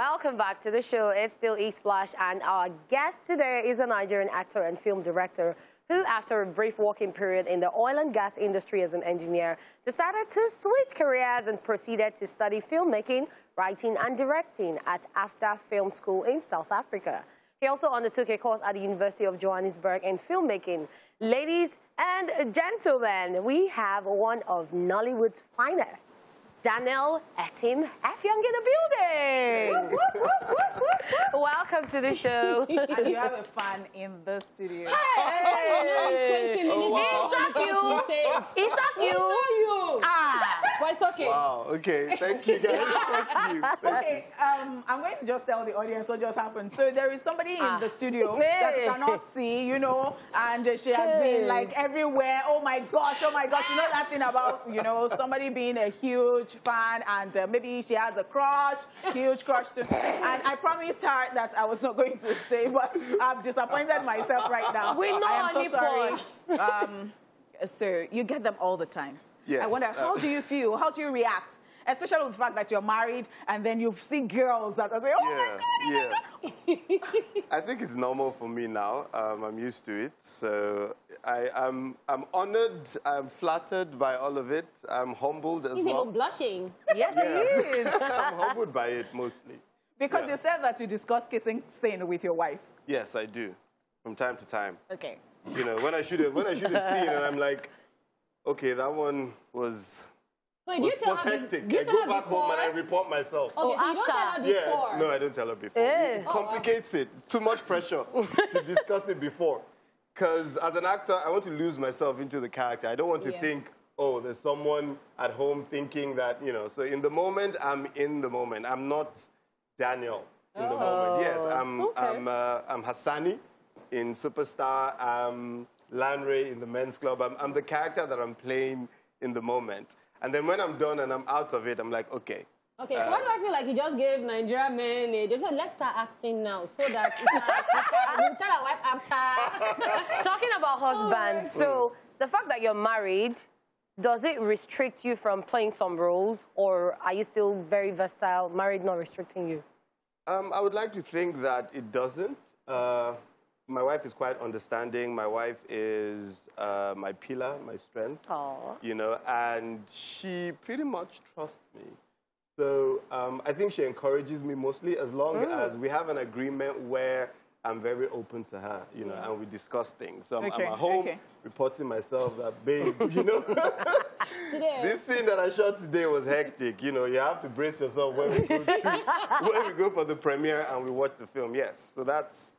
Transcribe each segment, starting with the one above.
welcome back to the show. It's still E-Splash, and our guest today is a Nigerian actor and film director who, after a brief working period in the oil and gas industry as an engineer, decided to switch careers and proceeded to study filmmaking, writing, and directing at AFDA Film School in South Africa. He also undertook a course at the University of Johannesburg in filmmaking. Ladies and gentlemen, we have one of Nollywood's finest. Daniel Etim Effiong in the building. Welcome to the show. and you have a fan in the studio. Hey! Oh, wow. He shot you. He shot you. Ah. But it's okay. Wow. Okay. Thank you, guys. Thank you. Thank Okay, um, I'm going to just tell the audience what just happened. So there is somebody Ah. in the studio Hey. that cannot see, you know, and uh, she has Hey. been like everywhere. Oh my gosh, oh my gosh. You know that thing about, you know, somebody being a huge fan and uh, maybe she has a crush, huge crush. To, and I promised her that I was not going to say, but I've disappointed myself right now. We know, I am so honey sorry. boy. Um, so you get them all the time. Yes, I wonder, uh, how do you feel? How do you react? Especially with the fact that you're married and then you see girls that are saying, oh my Yeah, God, oh my yeah. I think it's normal for me now. Um, I'm used to it. So I, I'm, I'm honored. I'm flattered by all of it. I'm humbled as He's well. even blushing. Yes, he is. I'm humbled by it mostly. Because Yeah. you said that you discuss kissing scene with your wife. Yes, I do, from time to time. Okay. You know, when I shoot it, when I shoot a scene, and I'm like, okay, that one was Wait, do you was, tell was her, hectic. do you I tell go back before? home and I report myself. Okay, Oh, so you don't tell her after. before. Yeah, no, I don't tell her before. Eh. It complicates it. It's too much pressure to discuss it before. Because as an actor, I want to lose myself into the character. I don't want to Yeah. think, oh, there's someone at home thinking that, you know. So in the moment, I'm in the moment. I'm not Daniel in the moment. Yes, I'm, okay. I'm, uh, I'm Hassani in Superstar. I'm Lanre in the men's club. I'm, I'm the character that I'm playing in the moment. And then when I'm done and I'm out of it, I'm like, okay, Okay, so why do I feel like you just gave Nigeria men a... They said, let's start acting now so that we can, we can we'll tell our wife after. Talking about husbands, so the fact that you're married, does it restrict you from playing some roles, or are you still very versatile, married not restricting you? Um, I would like to think that it doesn't. Uh, my wife is quite understanding. My wife is uh, my pillar, my strength, Aww. you know, and she pretty much trusts me. So um, I think she encourages me mostly as long as we have an agreement where I'm very open to her, you know, and we discuss things. So I'm, Okay, I'm at home okay. reporting myself that, babe, you know, Today. this scene that I shot today was hectic. You know, you have to brace yourself when we go, to, when we go for the premiere and we watch the film. Yes, so that's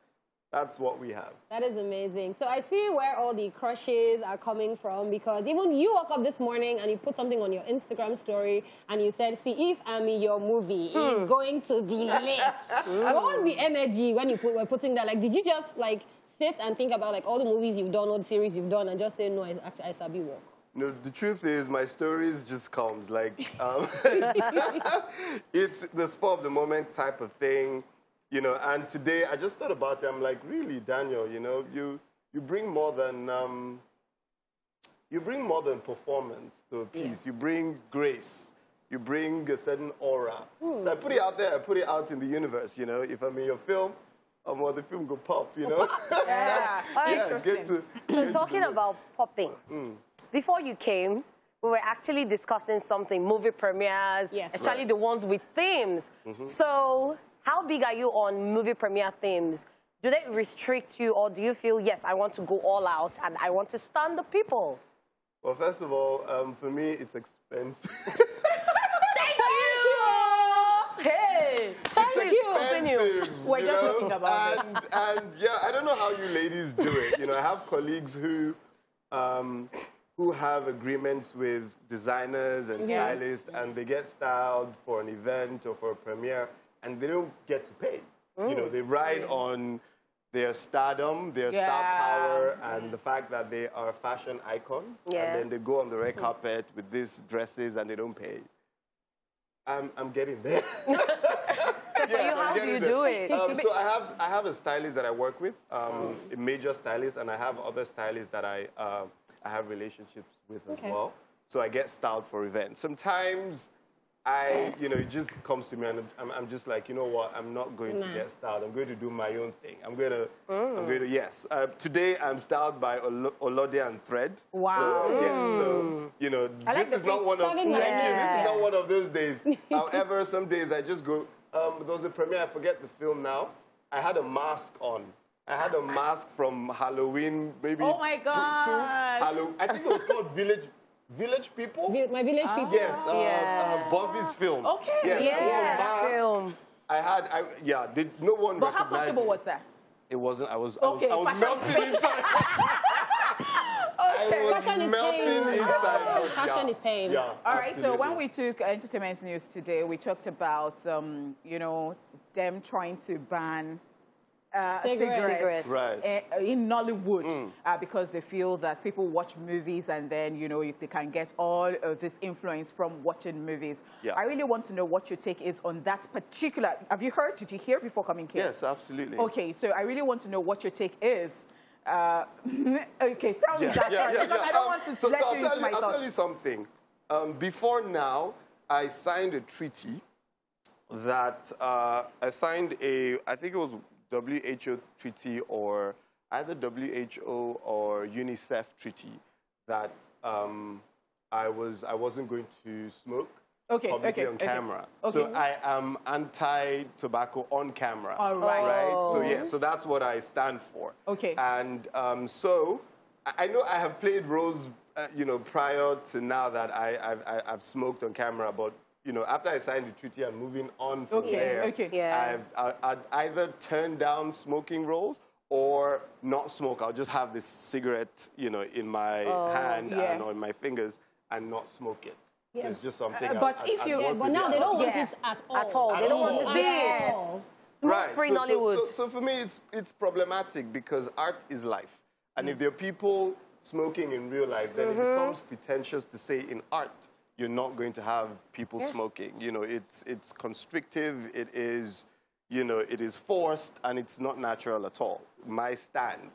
that's what we have. That is amazing. So I see where all the crushes are coming from because even you woke up this morning and you put something on your Instagram story and you said, see, if I'm in your movie, it's going to be lit. What was the energy when you put, were putting that? Like, did you just like sit and think about like all the movies you've done, all the series you've done and just say, no, I, actually, I sabi work? No, the truth is, my stories just comes like um, it's the spur of the moment type of thing, you know. And today, I just thought about it. I'm like, really, Daniel, you know, you you bring more than um, you bring more than performance to a piece. You bring grace. You bring a certain aura. Hmm. So I put it out there. I put it out in the universe. You know, if I'm in your film, I'm well, the film go pop. You know. Yeah. yeah, Interesting. get to. So get to talking about popping, hmm. before you came, we were actually discussing something, movie premieres, Yes. especially Right. the ones with themes. Mm-hmm. So how big are you on movie premiere themes? Do they restrict you or do you feel, yes, I want to go all out and I want to stun the people? Well, first of all, um, for me, it's expensive. Thank you! Hey! Thank you. Continue. We're you just know? about it. and, and yeah, I don't know how you ladies do it. You know, I have colleagues who um, who have agreements with designers and Yeah. stylists, and they get styled for an event or for a premiere, and they don't get to pay. You know, they ride on their stardom, their star power, and the fact that they are fashion icons. Yeah. And then they go on the red carpet with these dresses and they don't pay. I'm, I'm getting there. So for you, how do you there. do it? Um, so I have I have a stylist that I work with, um, a major stylist, and I have other stylists that I uh, I have relationships with Okay. as well. So I get styled for events. Sometimes I, you know, it just comes to me, and I'm, I'm just like, you know what? I'm not going to get styled. I'm going to do my own thing. I'm going to, Mm. I'm going to, yes. Uh, today, I'm styled by Olo- Olode and Thread. Wow. So, yeah, so, you know, like this is not one of, thank you, this is not one of those days. However, some days I just go, um, there was a premiere, I forget the film now. I had a mask on. I had a mask from Halloween, maybe. Oh my two- two I think it was called Village Village People. Vi- My village people. Yes, uh, Yeah. uh, Bovi's film. Okay. Yes, Yeah, I wore a that mask. film. I had, I, yeah, did, no one But how recognized comfortable me. was that? It wasn't, I was, Okay, I was, I was fashion- melting inside. Okay. I was Fashion is melting pain. inside. but Fashion yeah, is pain. Yeah, All right, so when we took entertainment news today, we talked about, um, you know, them trying to ban uh, Cigarettes. cigarettes, Right. uh, in Nollywood uh, because they feel that people watch movies and then, you know, you, they can get all of this influence from watching movies. Yeah. I really want to know what your take is on that particular. Have you heard? Did you hear before coming here? Yes, absolutely. Okay, so I really want to know what your take is. Uh, okay, tell me that first, because I don't Um, want to so, let so I'll you tell my I'll thoughts. tell you something. Um, before now, I signed a treaty that uh, I signed a, I think it was WHO treaty or either WHO or UNICEF treaty that um, I was I wasn't going to smoke Okay, publicly okay, on okay. camera. Okay. So I am anti-tobacco on camera. All right. Right. So yeah. So that's what I stand for. Okay. And um, so I know I have played roles, uh, you know, prior to now that I, I've, I've smoked on camera, but you know, after I signed the treaty and moving on from Okay, there, okay. Yeah. I've, I, I'd either turn down smoking roles or not smoke. I'll just have this cigarette, you know, in my hand Oh, yeah. and on my fingers and not smoke it. Yeah. It's just something. Uh, but I- if I you- Yeah, but now they don't want it at all. At all. They don't want to At see it. all. Right. free so, so- Nollywood. So, so for me, it's, it's problematic because art is life. And if there are people smoking in real life, then it becomes pretentious to say in art, you're not going to have people smoking. You know, it's, it's constrictive, it is, you know, it is forced, and it's not natural at all. My stand.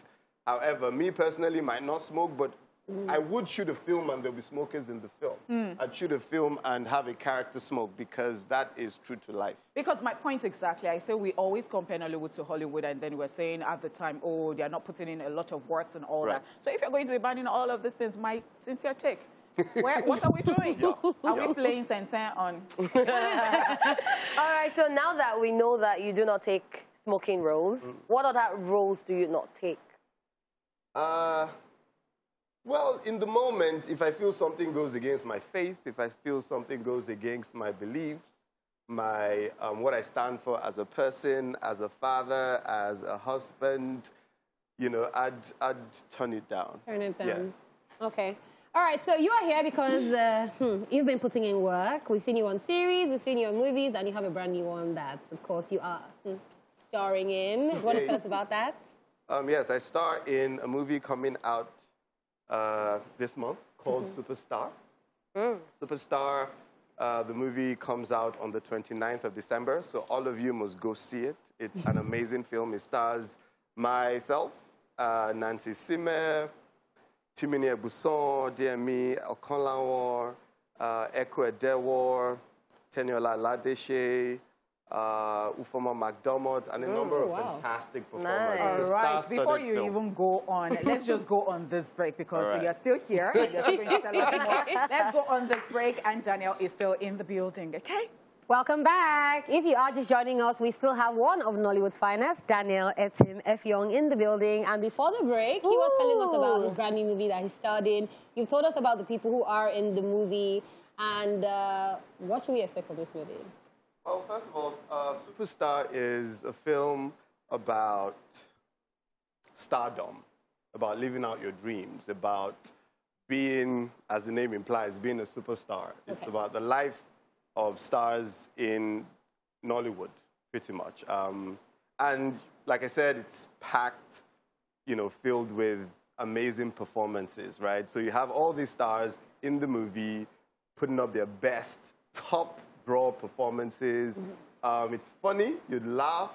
However, me personally might not smoke, but mm. I would shoot a film and there'll be smokers in the film. Mm. I'd shoot a film and have a character smoke because that is true to life. Because my point exactly, I say we always compare Nollywood to Hollywood, and then we're saying at the time, oh, they are not putting in a lot of works and all Right. that. So if you're going to be banning all of these things, my sincere take, where, what are we doing? Are we playing ten ten on? All right, so now that we know that you do not take smoking roles, Mm. what other roles do you not take? Uh, well, in the moment, if I feel something goes against my faith, if I feel something goes against my beliefs, my um, what I stand for as a person, as a father, as a husband, you know, I'd I'd turn it down. Turn it Yeah. down. Okay. All right, so you are here because uh, hmm, you've been putting in work. We've seen you on series, we've seen you on movies, and you have a brand new one that, of course, you are hmm, starring in. You want to tell us about that? Um, yes, I star in a movie coming out uh, this month called Mm-hmm. Superstar. Superstar, uh, the movie comes out on the 29th of December, so all of you must go see it. It's an amazing film. It stars myself, uh, Nancy Isime, Timini Egbuson, Deyemi, Okanlawon, uh, Eku Edewor, Teniola Aladese, uh, Ufuoma McDermott, and a number of wow. fantastic performers. Nice. All right, before you film. even go on, let's just go on this break because All right. you're still here. and you're still going to tell us more. Let's go on this break, and Daniel is still in the building, okay? Welcome back. If you are just joining us, we still have one of Nollywood's finest, Daniel Etim Effiong, in the building. And before the break, he was telling us about his brand new movie that he starred in. You've told us about the people who are in the movie. And uh, what should we expect from this movie? Well, first of all, uh, Superstar is a film about stardom, about living out your dreams, about being, as the name implies, being a superstar. It's Okay. about the life of stars in Nollywood, pretty much. Um, and like I said, it's packed, you know, filled with amazing performances, right? So you have all these stars in the movie putting up their best, top draw performances. Um, it's funny, you'd laugh.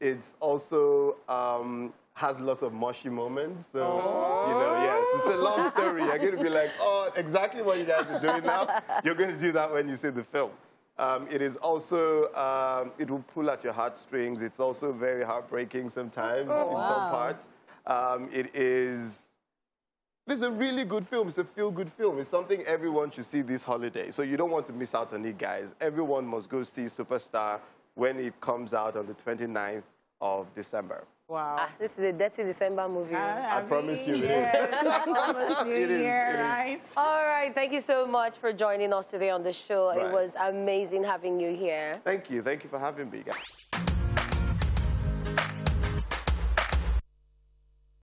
It's also um, has lots of mushy moments. So, you know, yes, it's a long story. You're going to be like, oh, exactly what you guys are doing now. You're going to do that when you see the film. Um, it is also, um, it will pull at your heartstrings. It's also very heartbreaking sometimes in some parts. Um, it is, it's a really good film. It's a feel-good film. It's something everyone should see this holiday. So you don't want to miss out on it, guys. Everyone must go see Superstar when it comes out on the 29th of December. Wow. Ah, this is a dirty December movie. I, I promise you it is. yes, almost New It is, Year, it is. right? All right, thank you so much for joining us today on the show. It was amazing having you here. Thank you. Thank you for having me, guys.